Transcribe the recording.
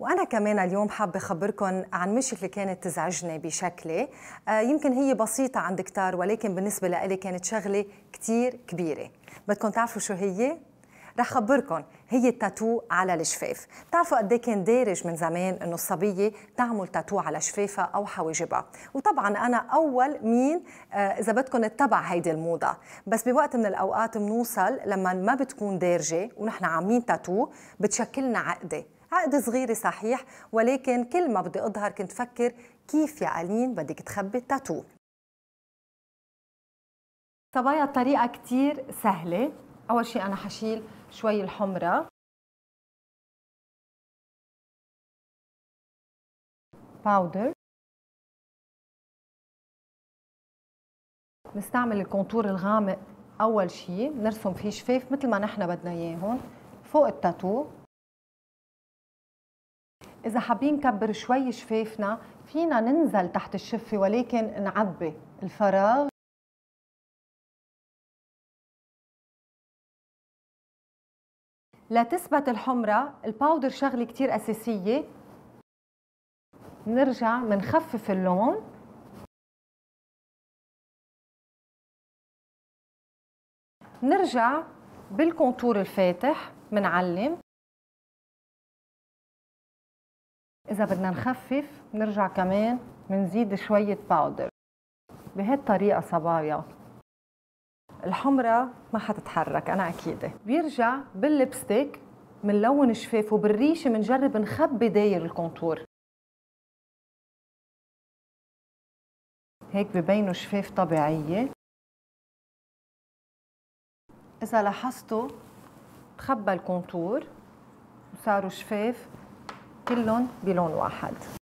وأنا كمان اليوم حابة أخبركم عن مشكلة كانت تزعجني بشكلي. آه يمكن هي بسيطة عند كتار ولكن بالنسبة لإلي كانت شغلة كتير كبيرة. بدكم تعرفوا شو هي؟ رح خبركم هي التاتو على الشفاف بتعرفوا قد إيه كان دارج من زمان إنه الصبية تعمل تاتو على شفافها أو حواجبها. وطبعا أنا أول مين آه إذا بدكم اتبع هيدي الموضة. بس بوقت من الأوقات بنوصل لما ما بتكون دارجة ونحن عاملين تاتو بتشكلنا عقدة. عقد صغيرة صحيح ولكن كل ما بدي أظهر كنت فكر كيف يا ألين بدك تخبي التاتو. صبايا الطريقة كتير سهلة. أول شيء أنا حشيل شوي الحمرة. powder نستعمل ال contour الغامق أول شيء نرسم فيه شفاف مثل ما نحن بدنا إياهم. فوق التاتو. إذا حابين نكبر شوي شفافنا فينا ننزل تحت الشفة ولكن نعبي الفراغ. لتثبت الحمرة الباودر شغلة كتير أساسية. نرجع منخفف اللون. نرجع بال contour الفاتح منعلم. إذا بدنا نخفف بنرجع كمان بنزيد شوية powder بهالطريقة صبايا. الحمرة ما حتتحرك أنا أكيدة. بيرجع بال lipstick منلون شفاف وبالريشة منجرب نخبي داير ال contour. هيك ببينوا شفاف طبيعية. إذا لاحظتوا تخبى الكونتور وصاروا شفاف. كلهم بلون واحد.